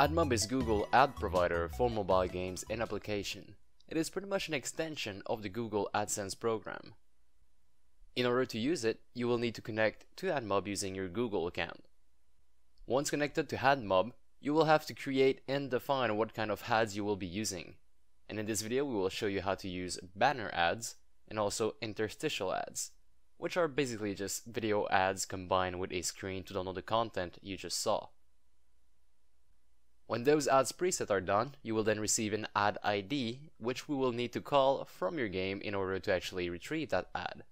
AdMob is Google ad provider for mobile games and application. It is pretty much an extension of the Google AdSense program. In order to use it, you will need to connect to AdMob using your Google account. Once connected to AdMob, you will have to create and define what kind of ads you will be using. And in this video, we will show you how to use banner ads and also interstitial ads, which are basically just video ads combined with a screen to download the content you just saw. When those ads preset are done, you will then receive an ad ID, which we will need to call from your game in order to actually retrieve that ad.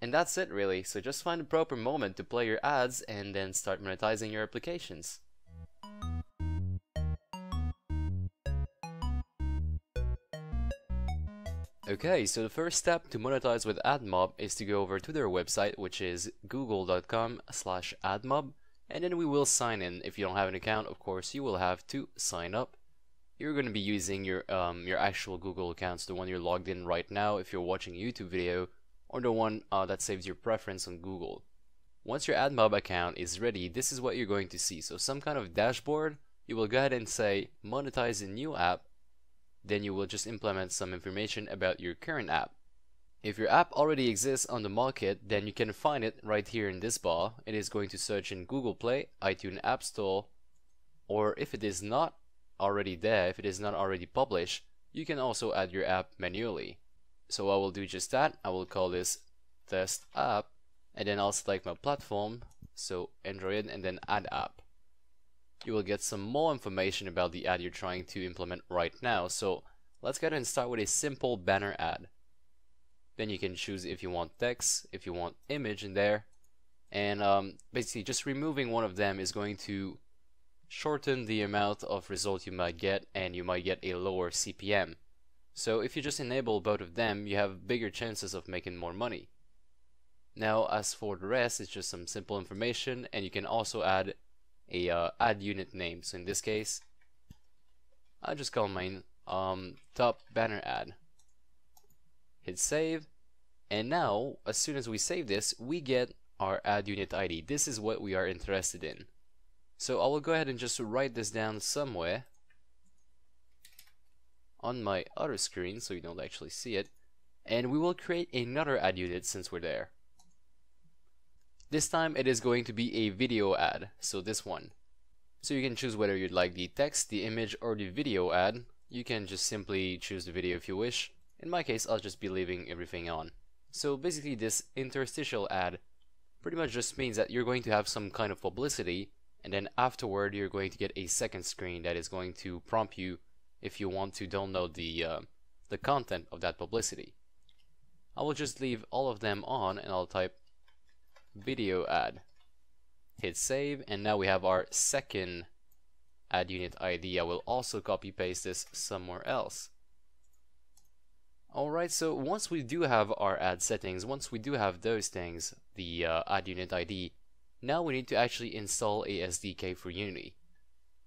And that's it really, so just find the proper moment to play your ads and then start monetizing your applications. Okay, so the first step to monetize with AdMob is to go over to their website, which is google.com slash admob, and then we will sign in. If you don't have an account, of course, you will have to sign up. You're going to be using your um, your actual Google accounts, the one you're logged in right now if you're watching a YouTube video, or the one uh, that saves your preference on Google. Once your AdMob account is ready, this is what you're going to see. So some kind of dashboard, you will go ahead and say monetize a new app, then you will just implement some information about your current app. If your app already exists on the market, then you can find it right here in this bar. It is going to search in Google Play, iTunes App Store, or if it is not already there, if it is not already published, you can also add your app manually. So I will do just that. I will call this test app, and then I'll select my platform, so Android, and then add app you will get some more information about the ad you're trying to implement right now. So let's go ahead and start with a simple banner ad. Then you can choose if you want text, if you want image in there. And um, basically just removing one of them is going to shorten the amount of result you might get and you might get a lower CPM. So if you just enable both of them, you have bigger chances of making more money. Now as for the rest, it's just some simple information and you can also add a uh, ad unit name. So in this case, I'll just call mine um, top banner ad. Hit save, and now as soon as we save this, we get our ad unit ID. This is what we are interested in. So I will go ahead and just write this down somewhere on my other screen so you don't actually see it and we will create another ad unit since we're there. This time it is going to be a video ad, so this one. So you can choose whether you'd like the text, the image, or the video ad. You can just simply choose the video if you wish. In my case, I'll just be leaving everything on. So basically this interstitial ad pretty much just means that you're going to have some kind of publicity and then afterward you're going to get a second screen that is going to prompt you if you want to download the, uh, the content of that publicity. I will just leave all of them on and I'll type video ad. Hit save and now we have our second ad unit ID. I will also copy paste this somewhere else. Alright, so once we do have our ad settings, once we do have those things, the uh, ad unit ID, now we need to actually install a SDK for Unity.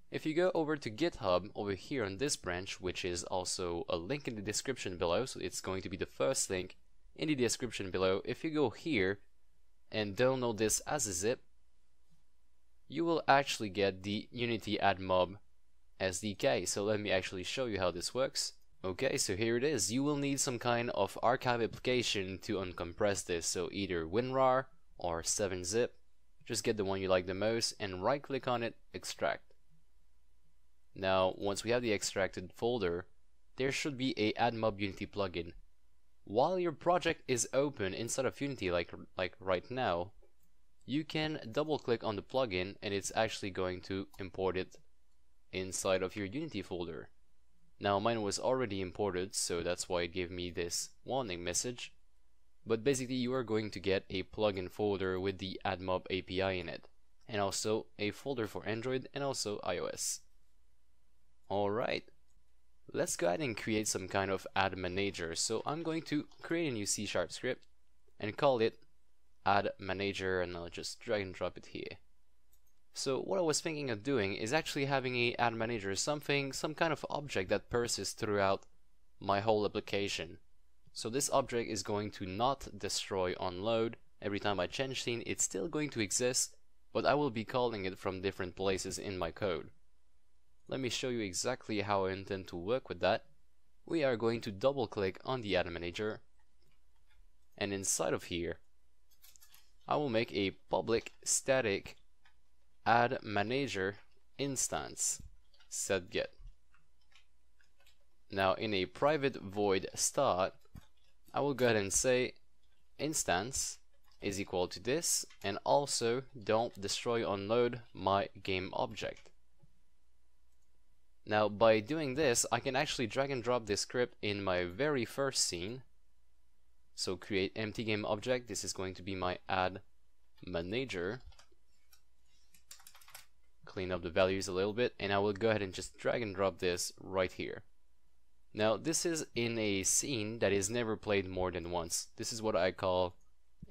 If you go over to GitHub over here on this branch, which is also a link in the description below, so it's going to be the first link in the description below. If you go here, and download this as a zip, you will actually get the Unity AdMob SDK. So let me actually show you how this works. Okay, so here it is. You will need some kind of archive application to uncompress this. So either WinRAR or 7-zip. Just get the one you like the most and right click on it, extract. Now, once we have the extracted folder, there should be a AdMob Unity plugin while your project is open inside of Unity like, like right now, you can double click on the plugin and it's actually going to import it inside of your Unity folder. Now mine was already imported so that's why it gave me this warning message. But basically you are going to get a plugin folder with the AdMob API in it and also a folder for Android and also iOS. Alright, Let's go ahead and create some kind of ad manager. So I'm going to create a new C sharp script and call it ad manager and I'll just drag and drop it here. So what I was thinking of doing is actually having a ad manager something, some kind of object that persists throughout my whole application. So this object is going to not destroy on load. Every time I change scene, it's still going to exist, but I will be calling it from different places in my code. let me show you exactly how I intend to work with that. We are going to double click on the ad manager and inside of here I will make a public static ad manager instance set get. Now in a private void start I will go ahead and say instance is equal to this and also don't destroy on load my game object. Now by doing this I can actually drag and drop this script in my very first scene so create empty game object this is going to be my ad manager clean up the values a little bit and I will go ahead and just drag and drop this right here now this is in a scene that is never played more than once this is what I call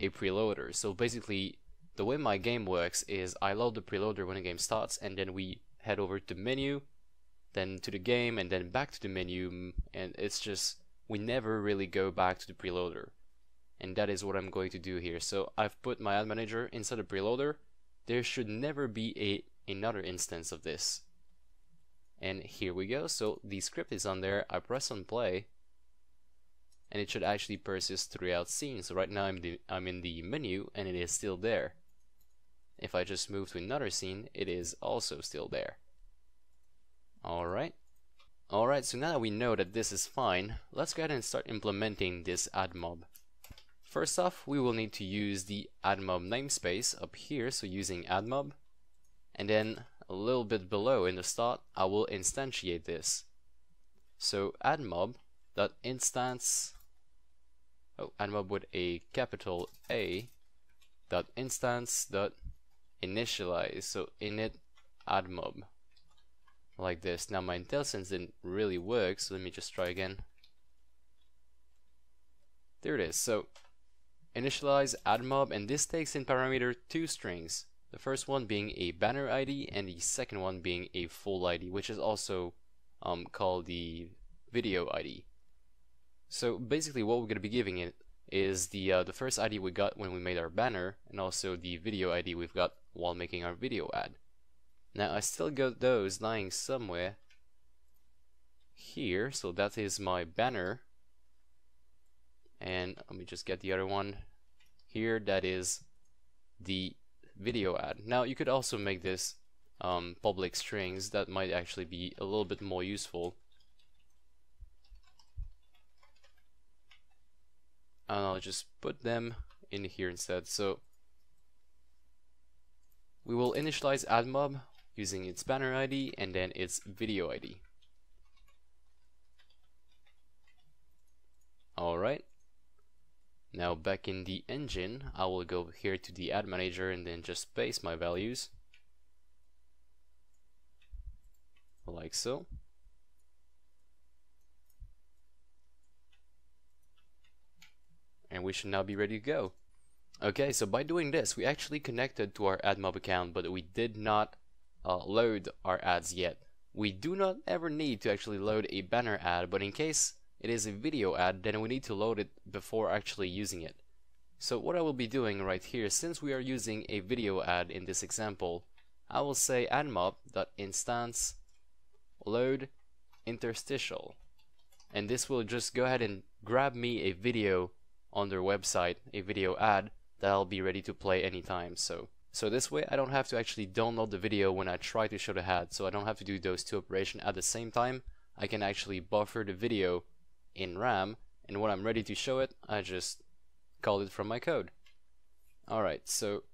a preloader. So basically, the way my game works is I load the preloader when the game starts, and then we head over to the menu, then to the game, and then back to the menu, and it's just, we never really go back to the preloader. And that is what I'm going to do here. So I've put my ad manager inside the preloader. There should never be a another instance of this. And here we go. So the script is on there. I press on play and it should actually persist throughout scenes. So right now I'm, the, I'm in the menu and it is still there. If I just move to another scene, it is also still there. Alright. Alright, so now that we know that this is fine, let's go ahead and start implementing this AdMob. First off, we will need to use the AdMob namespace up here, so using AdMob. And then a little bit below in the start, I will instantiate this. So AdMob dot instance oh, AdMob with a capital A dot instance dot initialize. So init AdMob like this. Now my IntelliSense didn't really work so let me just try again. There it is. So initialize AdMob and this takes in parameter two strings the first one being a banner ID and the second one being a full ID which is also um, called the video ID so basically what we're going to be giving it is the uh, the first ID we got when we made our banner and also the video ID we've got while making our video ad. Now I still got those lying somewhere here. So that is my banner. And let me just get the other one here. That is the video ad. Now you could also make this um, public strings that might actually be a little bit more useful and I'll just put them in here instead. So we will initialize AdMob using its banner ID and then its video ID. Alright. Now back in the engine, I will go here to the ad manager and then just paste my values. Like so. and we should now be ready to go. Okay, so by doing this, we actually connected to our AdMob account, but we did not uh, load our ads yet. We do not ever need to actually load a banner ad, but in case it is a video ad, then we need to load it before actually using it. So what I will be doing right here, since we are using a video ad in this example, I will say admob.instance load interstitial. And this will just go ahead and grab me a video on their website a video ad that I'll be ready to play anytime. So so this way I don't have to actually download the video when I try to show the ad. So I don't have to do those two operations at the same time. I can actually buffer the video in RAM and when I'm ready to show it, I just call it from my code. Alright, so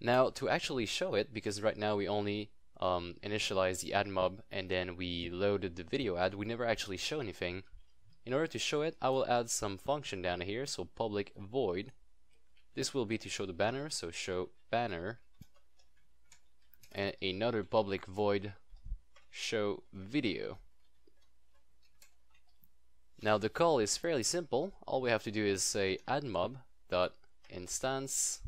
now to actually show it, because right now we only um, initialize the ad mob and then we loaded the video ad, we never actually show anything. In order to show it, I will add some function down here, so public void. This will be to show the banner, so show banner. And another public void show video. Now the call is fairly simple. All we have to do is say admob dot instance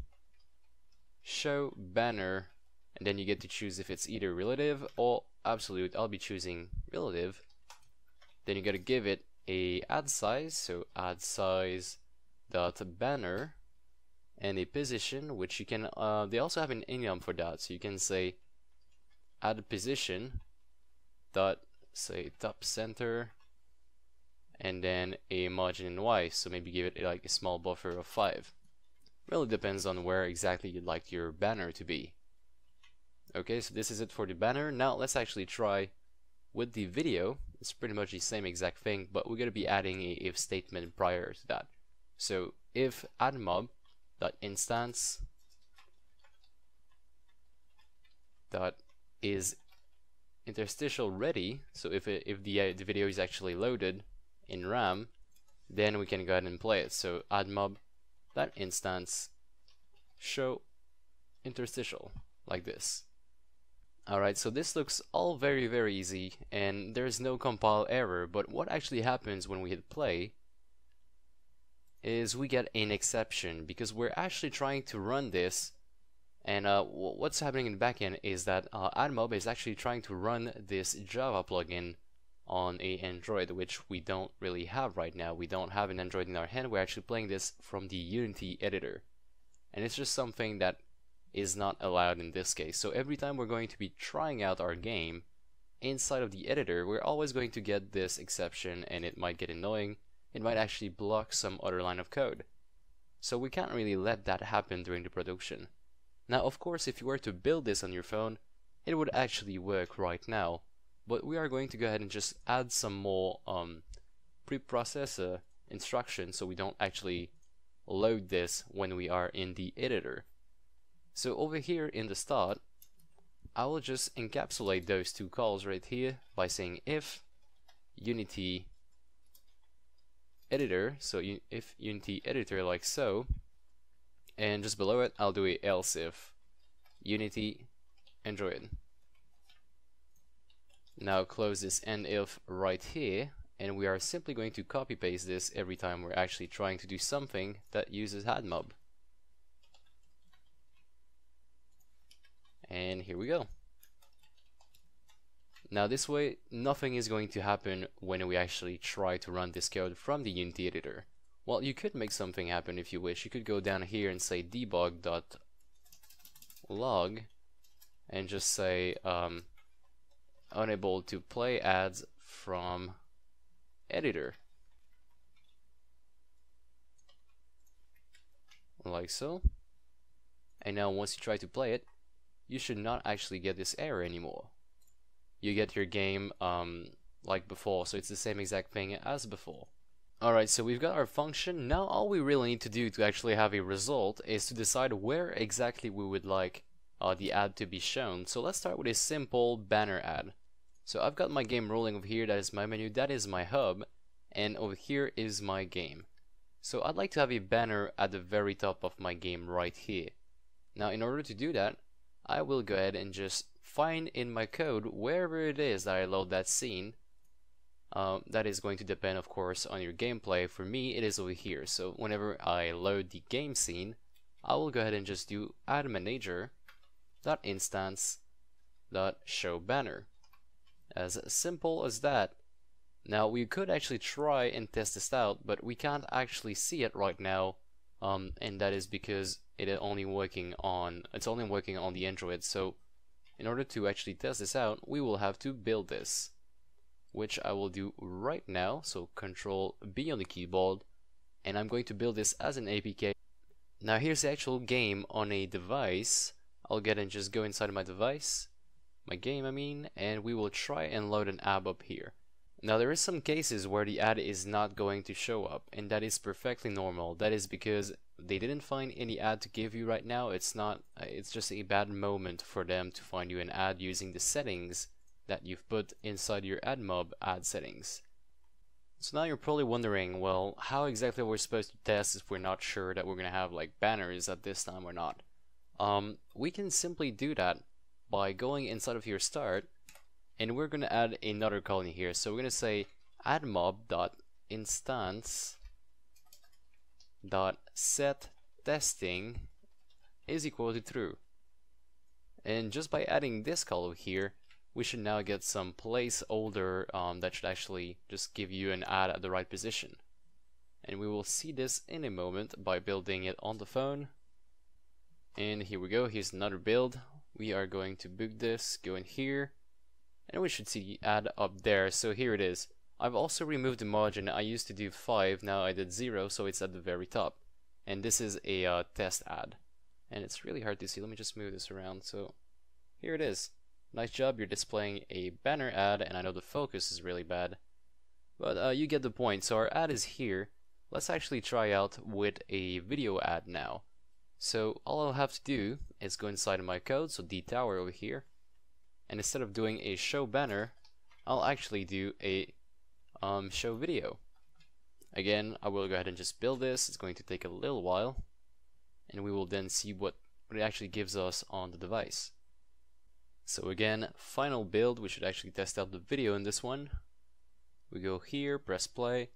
show banner and then you get to choose if it's either relative or absolute. I'll be choosing relative. Then you gotta give it a ad size, so ad size dot banner, and a position, which you can. Uh, they also have an enum for that, so you can say ad position dot say top center and then a margin in y so maybe give it like a small buffer of 5 really depends on where exactly you'd like your banner to be. Okay so this is it for the banner. Now let's actually try with the video. It's pretty much the same exact thing but we're going to be adding a if statement prior to that. So if AdMob dot instance dot is interstitial ready so if it, if the uh, the video is actually loaded in RAM then we can go ahead and play it. So AdMob that instance show interstitial like this. Alright so this looks all very very easy and there's no compile error but what actually happens when we hit play is we get an exception because we're actually trying to run this and uh, what's happening in the backend is that uh, AdMob is actually trying to run this Java plugin on a Android, which we don't really have right now. We don't have an Android in our hand. We're actually playing this from the Unity editor. And it's just something that is not allowed in this case. So every time we're going to be trying out our game inside of the editor, we're always going to get this exception and it might get annoying. It might actually block some other line of code. So we can't really let that happen during the production. Now of course if you were to build this on your phone, it would actually work right now, but we are going to go ahead and just add some more um, preprocessor instructions so we don't actually load this when we are in the editor. So over here in the start, I will just encapsulate those two calls right here by saying if unity editor, so if unity editor like so, and just below it I'll do a else if unity android now close this end if right here and we are simply going to copy paste this every time we're actually trying to do something that uses AdMob and here we go. Now this way nothing is going to happen when we actually try to run this code from the Unity editor. Well, you could make something happen if you wish. You could go down here and say debug.log and just say um, unable to play ads from editor. Like so. And now once you try to play it, you should not actually get this error anymore. You get your game um, like before, so it's the same exact thing as before. Alright, so we've got our function. Now all we really need to do to actually have a result is to decide where exactly we would like uh, the ad to be shown. So let's start with a simple banner ad. So I've got my game rolling over here, that is my menu, that is my hub, and over here is my game. So I'd like to have a banner at the very top of my game right here. Now in order to do that, I will go ahead and just find in my code wherever it is that I load that scene um, that is going to depend of course on your gameplay. For me it is over here so whenever I load the game scene I will go ahead and just do ad manager instance dot show banner as simple as that now we could actually try and test this out but we can't actually see it right now um, and that is because it is only working on it's only working on the Android so in order to actually test this out we will have to build this which I will do right now. So Control B on the keyboard, and I'm going to build this as an APK. Now here's the actual game on a device. I'll get and just go inside my device, my game I mean, and we will try and load an app up here. Now there is some cases where the ad is not going to show up and that is perfectly normal. That is because they didn't find any ad to give you right now. It's not it's just a bad moment for them to find you an ad using the settings that you've put inside your AdMob ad settings. So now you're probably wondering, well, how exactly are we supposed to test if we're not sure that we're to have like banners at this time or not? Um, we can simply do that by going inside of your start and we're going to add another colony here. So we're going to say admob.instance dot instance dot set testing is equal to true. And just by adding this column here, we should now get some placeholder um, that should actually just give you an ad at the right position. And we will see this in a moment by building it on the phone. And here we go, here's another build. We are going to boot this, go in here, and we should see add up there. So here it is. I've also removed the margin. I used to do 5 now I did 0 so it's at the very top. And this is a uh, test ad. And it's really hard to see. Let me just move this around. So here it is. Nice job. You're displaying a banner ad and I know the focus is really bad. But uh, you get the point. So our ad is here. Let's actually try out with a video ad now so all I'll have to do is go inside of my code so D tower over here and instead of doing a show banner I'll actually do a um, show video. Again I will go ahead and just build this it's going to take a little while and we will then see what, what it actually gives us on the device. So again final build we should actually test out the video in this one. We go here press play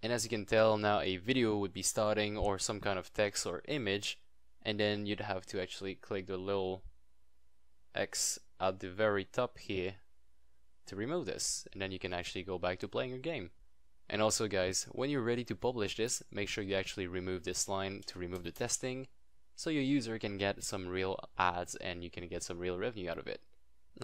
and as you can tell now a video would be starting or some kind of text or image and then you'd have to actually click the little X at the very top here to remove this and then you can actually go back to playing your game. And also guys, when you're ready to publish this, make sure you actually remove this line to remove the testing so your user can get some real ads and you can get some real revenue out of it.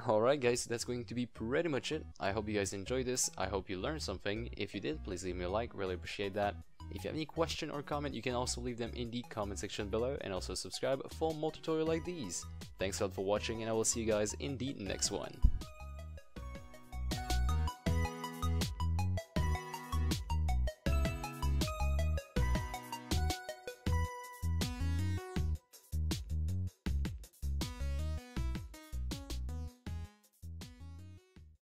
Alright guys, that's going to be pretty much it. I hope you guys enjoyed this, I hope you learned something. If you did, please leave me a like, really appreciate that. If you have any question or comment, you can also leave them in the comment section below and also subscribe for more tutorial like these. Thanks a lot for watching and I will see you guys in the next one.